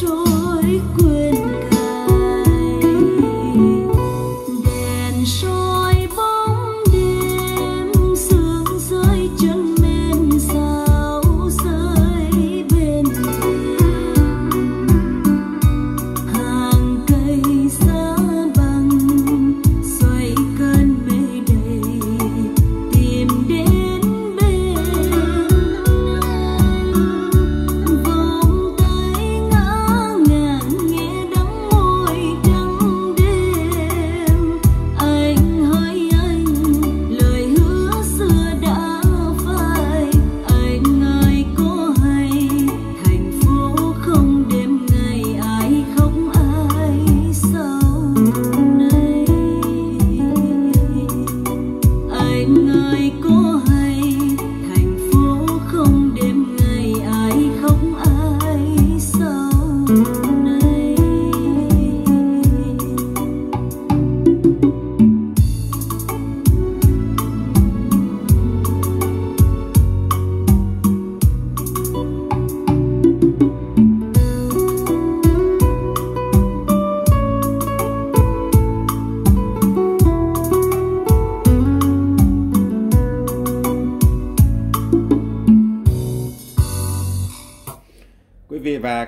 rồi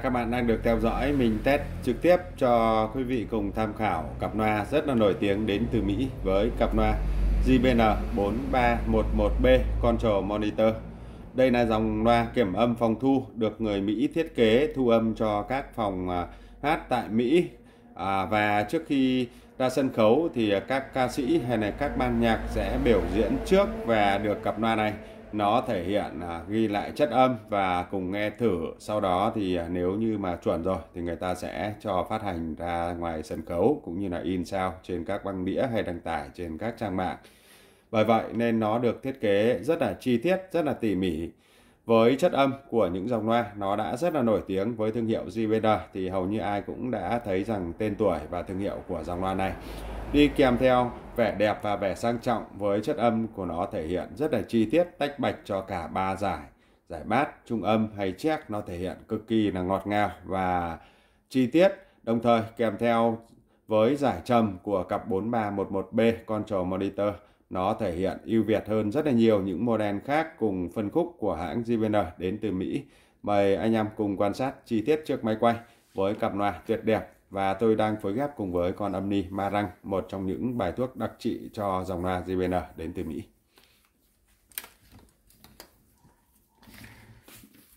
Các bạn đang được theo dõi mình test trực tiếp cho quý vị cùng tham khảo cặp loa rất là nổi tiếng đến từ Mỹ với cặp loa JBL 4311B Control Monitor. Đây là dòng loa kiểm âm phòng thu được người Mỹ thiết kế thu âm cho các phòng à, hát tại Mỹ à, và trước khi ra sân khấu thì các ca sĩ hay là các ban nhạc sẽ biểu diễn trước và được cặp loa này nó thể hiện à, ghi lại chất âm và cùng nghe thử. Sau đó thì à, nếu như mà chuẩn rồi thì người ta sẽ cho phát hành ra ngoài sân khấu cũng như là in sao trên các băng đĩa hay đăng tải trên các trang mạng. Bởi vậy nên nó được thiết kế rất là chi tiết rất là tỉ mỉ với chất âm của những dòng loa, nó đã rất là nổi tiếng với thương hiệu JBL thì hầu như ai cũng đã thấy rằng tên tuổi và thương hiệu của dòng loa này. Đi kèm theo, vẻ đẹp và vẻ sang trọng với chất âm của nó thể hiện rất là chi tiết, tách bạch cho cả ba giải. Giải bát, trung âm hay check nó thể hiện cực kỳ là ngọt ngào và chi tiết. Đồng thời, kèm theo với giải trầm của cặp 4311B con Control Monitor nó thể hiện ưu việt hơn rất là nhiều những model khác cùng phân khúc của hãng JBL đến từ Mỹ. Mời anh em cùng quan sát chi tiết trước máy quay với cặp loa tuyệt đẹp và tôi đang phối ghép cùng với con âm ni Marang, một trong những bài thuốc đặc trị cho dòng loa JBL đến từ Mỹ.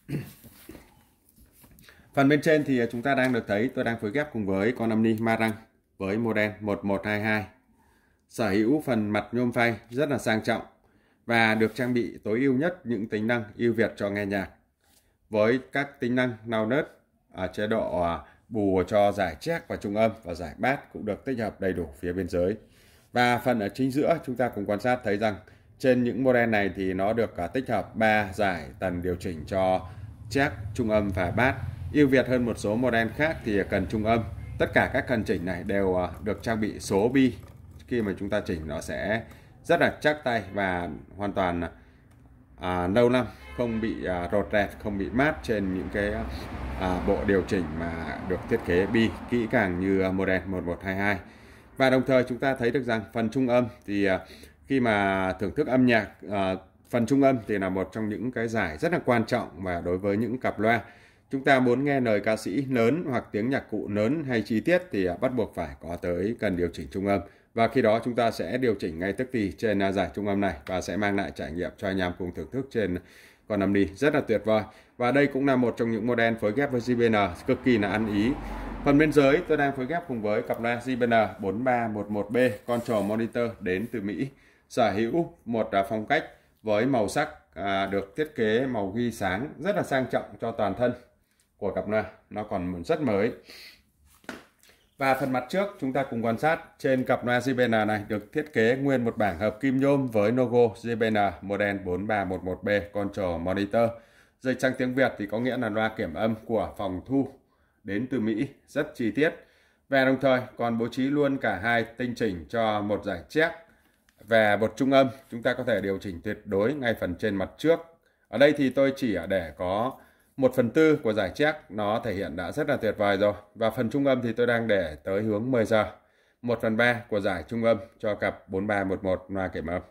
Phần bên trên thì chúng ta đang được thấy tôi đang phối ghép cùng với con âm ni Marang với model 1122. Sở hữu phần mặt nhôm phay rất là sang trọng và được trang bị tối ưu nhất những tính năng ưu việt cho nghe nhạc. Với các tính năng nào nớt ở chế độ à, bù cho giải chép và trung âm và giải bass cũng được tích hợp đầy đủ phía bên dưới. Và phần ở chính giữa chúng ta cùng quan sát thấy rằng trên những model này thì nó được à, tích hợp 3 giải tần điều chỉnh cho chép, trung âm và bass. Ưu việt hơn một số model khác thì cần trung âm. Tất cả các cần chỉnh này đều được trang bị số bi. Khi mà chúng ta chỉnh nó sẽ rất là chắc tay và hoàn toàn à, lâu năm không bị à, rột rẹt không bị mát trên những cái à, bộ điều chỉnh mà được thiết kế bi kỹ càng như à, model 1122 và đồng thời chúng ta thấy được rằng phần trung âm thì à, khi mà thưởng thức âm nhạc à, phần trung âm thì là một trong những cái giải rất là quan trọng và đối với những cặp loa. Chúng ta muốn nghe lời ca sĩ lớn hoặc tiếng nhạc cụ lớn hay chi tiết thì à, bắt buộc phải có tới cần điều chỉnh trung âm và khi đó chúng ta sẽ điều chỉnh ngay tức thì trên à, giải trung âm này và sẽ mang lại trải nghiệm cho anh em cùng thưởng thức trên con âm đi. Rất là tuyệt vời. Và đây cũng là một trong những model phối ghép với JBL cực kỳ là ăn ý. Phần bên dưới tôi đang phối ghép cùng với cặp loa JBL 4311B con trò Monitor đến từ Mỹ. Sở hữu một à, phong cách với màu sắc à, được thiết kế màu ghi sáng rất là sang trọng cho toàn thân của cặp loa. Nó còn rất mới và phần mặt trước chúng ta cùng quan sát trên cặp loa JBL này được thiết kế nguyên một bảng hợp kim nhôm với logo JBL model 4311B Control Monitor. dây trắng tiếng Việt thì có nghĩa là loa kiểm âm của phòng thu đến từ Mỹ, rất chi tiết. Và đồng thời còn bố trí luôn cả hai tinh chỉnh cho một giải check và một trung âm. Chúng ta có thể điều chỉnh tuyệt đối ngay phần trên mặt trước. Ở đây thì tôi chỉ để có 1 phần tư của giải check nó thể hiện đã rất là tuyệt vời rồi. Và phần trung âm thì tôi đang để tới hướng 10 giờ. 1 phần 3 của giải trung âm cho cặp 4311 loa kiểm âm.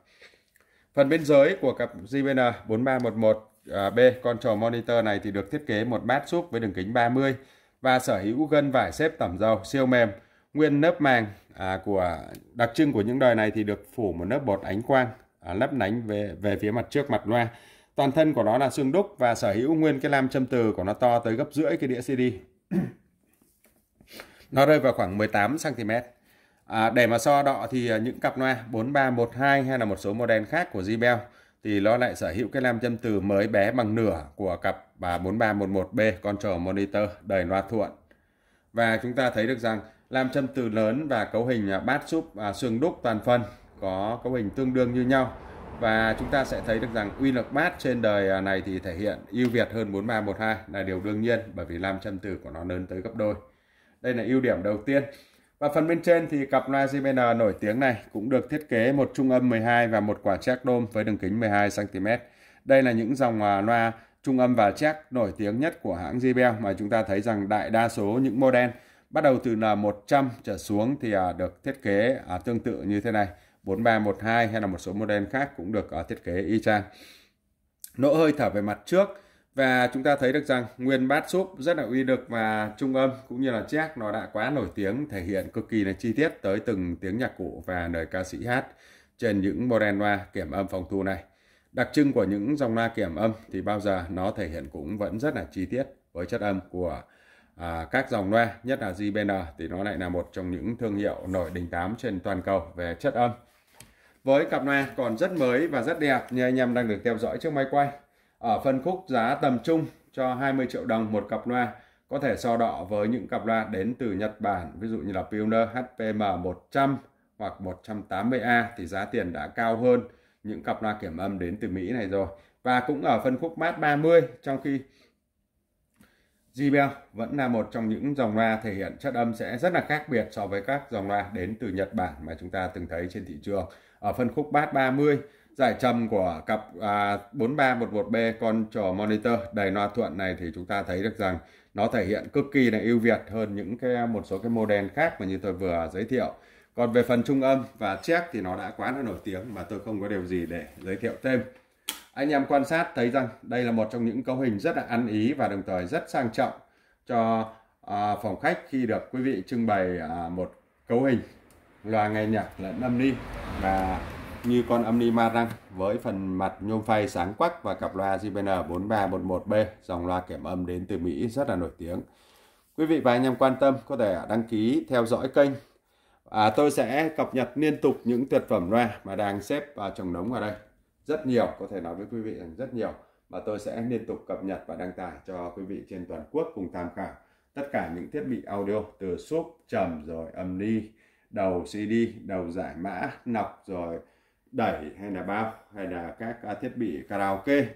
Phần bên dưới của cặp JBL 4311B à, con trầu Monitor này thì được thiết kế một bát súp với đường kính 30 và sở hữu gân vải xếp tẩm dầu siêu mềm. Nguyên lớp màng à, của đặc trưng của những đời này thì được phủ một lớp bột ánh quang à, lấp lánh về về phía mặt trước mặt loa toàn thân của nó là xương đúc và sở hữu nguyên cái lam châm từ của nó to tới gấp rưỡi cái đĩa CD. Nó rơi vào khoảng 18 cm à, để mà so đọ thì à, những cặp loa 4312 hay là một số model khác của JBL thì nó lại sở hữu cái lam châm từ mới bé bằng nửa của cặp 4311B Control Monitor đời loa thuận. Và chúng ta thấy được rằng lam châm từ lớn và cấu hình à, bát súp à, xương đúc toàn phần có cấu hình tương đương như nhau và chúng ta sẽ thấy được rằng uy lực bát trên đời à, này thì thể hiện ưu việt hơn 4312 là điều đương nhiên, bởi vì lam châm từ của nó lớn tới gấp đôi. Đây là ưu điểm đầu tiên. Và phần bên trên thì cặp loa JBL nổi tiếng này cũng được thiết kế một trung âm 12 và một quả check đôm với đường kính 12 cm. Đây là những dòng à, loa trung âm và check nổi tiếng nhất của hãng JBL mà chúng ta thấy rằng đại đa số những model bắt đầu từ N100 trở xuống thì à, được thiết kế tương tự như thế này 4312 hay là một số model khác cũng được ở thiết kế y chang. Nỗ hơi thở về mặt trước và chúng ta thấy được rằng nguyên bát súp rất là uy lực và trung âm cũng như là jack nó đã quá nổi tiếng thể hiện cực kỳ là chi tiết tới từng tiếng nhạc cụ và lời ca sĩ hát trên những model loa kiểm âm phòng thu này. Đặc trưng của những dòng loa kiểm âm thì bao giờ nó thể hiện cũng vẫn rất là chi tiết với chất âm của à, các dòng loa, nhất là JBL thì nó lại là một trong những thương hiệu nổi đình đám trên toàn cầu về chất âm. Với cặp loa còn rất mới và rất đẹp như anh em đang được theo dõi trước máy quay. Ở phân khúc giá tầm trung cho 20 triệu đồng một cặp loa có thể so đọ với những cặp loa đến từ Nhật Bản, ví dụ như là Pioneer HPM 100 hoặc 180A thì giá tiền đã cao hơn những cặp loa kiểm âm đến từ Mỹ này rồi. Và cũng ở phân khúc mát 30 trong khi JBL vẫn là một trong những dòng loa thể hiện chất âm sẽ rất là khác biệt so với các dòng loa đến từ Nhật Bản mà chúng ta từng thấy trên thị trường. Ở phân khúc bass 30, giải trầm của cặp à, 4311B con trò monitor đầy loa thuận này thì chúng ta thấy được rằng nó thể hiện cực kỳ là ưu việt hơn những cái một số cái model khác mà như tôi vừa giới thiệu. Còn về phần trung âm và check thì nó đã quá là nổi tiếng mà tôi không có điều gì để giới thiệu thêm anh em quan sát thấy rằng đây là một trong những cấu hình rất là ăn ý và đồng thời rất sang trọng cho à, phòng khách khi được quý vị trưng bày à, một cấu hình loa nghe nhạc lẫn âm ni và như con âm ni Marang với phần mặt nhôm phay sáng quắc và cặp loa JBL 4311B dòng loa kiểm âm đến từ Mỹ rất là nổi tiếng. Quý vị và anh em quan tâm có thể đăng ký theo dõi kênh. À, tôi sẽ cập nhật liên tục những tuyệt phẩm loa mà đang xếp vào trồng đống ở đây rất nhiều, có thể nói với quý vị rằng rất nhiều, mà tôi sẽ liên tục cập nhật và đăng tải cho quý vị trên toàn quốc cùng tham khảo. Tất cả những thiết bị audio từ súp trầm rồi âm ni đầu CD đầu giải mã, nọc, rồi đẩy, hay là bao, hay là các à, thiết bị karaoke,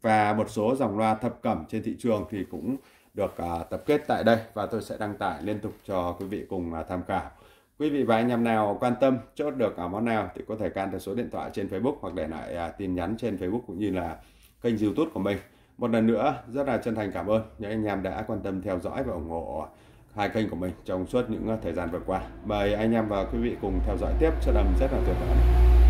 và một số dòng loa thập cẩm trên thị trường thì cũng được à, tập kết tại đây, và tôi sẽ đăng tải liên tục cho quý vị cùng à, tham khảo. Quý vị và anh em nào quan tâm, chốt được ở món nào thì có thể can theo số điện thoại trên Facebook hoặc để lại à, tin nhắn trên Facebook cũng như là kênh YouTube của mình. Một lần nữa, rất là chân thành cảm ơn những anh em đã quan tâm, theo dõi và ủng hộ hai kênh của mình trong suốt những à, thời gian vừa qua. Mời anh em và quý vị cùng theo dõi tiếp cho đầm rất là tuyệt vời.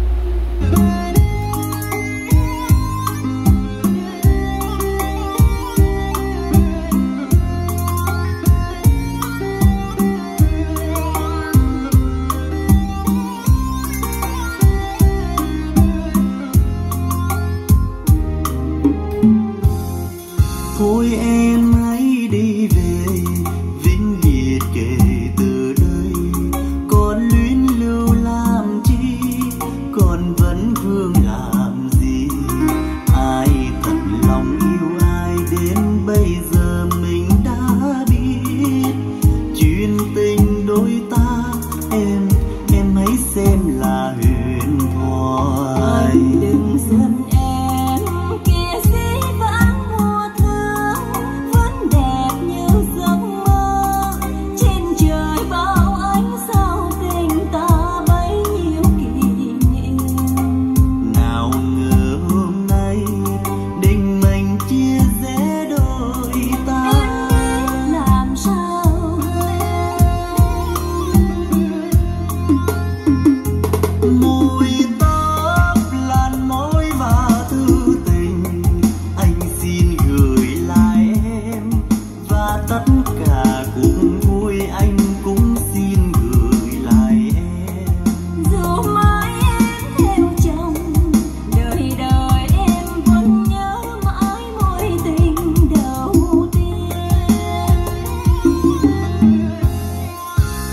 Vẫn thương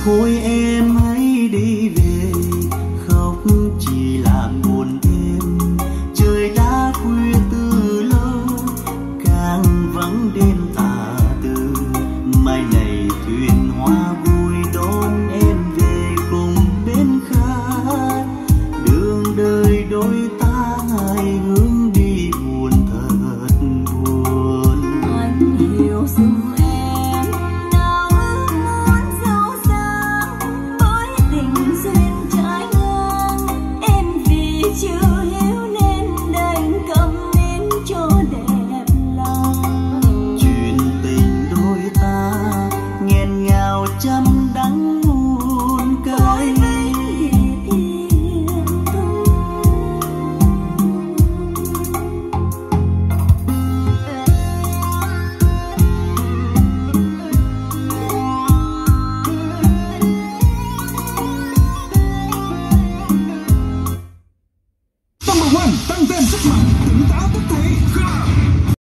thôi em hãy đi về.